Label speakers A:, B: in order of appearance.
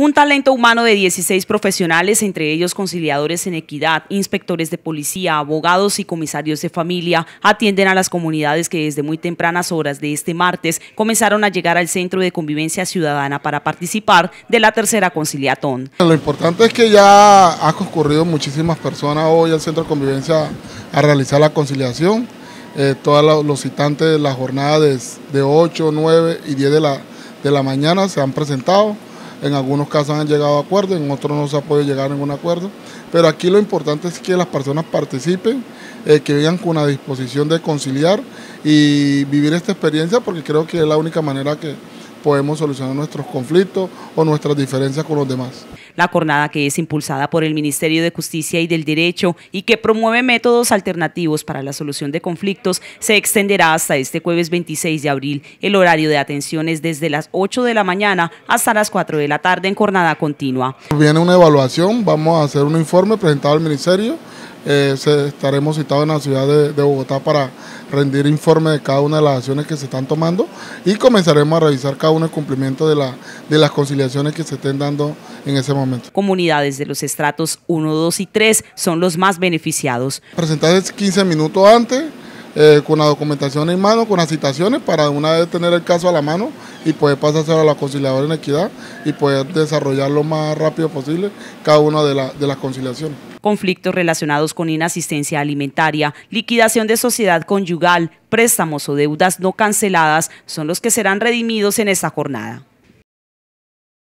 A: Un talento humano de 16 profesionales, entre ellos conciliadores en equidad, inspectores de policía, abogados y comisarios de familia, atienden a las comunidades que desde muy tempranas horas de este martes comenzaron a llegar al Centro de Convivencia Ciudadana para participar de la tercera conciliatón.
B: Lo importante es que ya ha concurrido muchísimas personas hoy al Centro de Convivencia a realizar la conciliación. Eh, todos los citantes de la jornada de, de 8, 9 y 10 de la, de la mañana se han presentado en algunos casos han llegado a acuerdo, en otros no se ha podido llegar a ningún acuerdo, pero aquí lo importante es que las personas participen, eh, que vengan con una disposición de conciliar y vivir esta experiencia porque creo que es la única manera que podemos solucionar nuestros conflictos o nuestras diferencias con los demás.
A: La jornada que es impulsada por el Ministerio de Justicia y del Derecho y que promueve métodos alternativos para la solución de conflictos se extenderá hasta este jueves 26 de abril. El horario de atención es desde las 8 de la mañana hasta las 4 de la tarde en jornada continua.
B: Viene una evaluación, vamos a hacer un informe presentado al Ministerio eh, estaremos citados en la ciudad de, Bogotá para rendir informe de cada una de las acciones que se están tomando y comenzaremos a revisar cada uno el cumplimiento de, la, de las conciliaciones que se estén dando en ese momento.
A: Comunidades de los estratos 1, 2 y 3 son los más beneficiados.
B: Presentar 15 minutos antes, eh, con la documentación en mano, con las citaciones, para una vez tener el caso a la mano y poder pasarse a la conciliadora en equidad y poder desarrollar lo más rápido posible cada una de, de las conciliaciones
A: conflictos relacionados con inasistencia alimentaria, liquidación de sociedad conyugal, préstamos o deudas no canceladas son los que serán redimidos en esta jornada.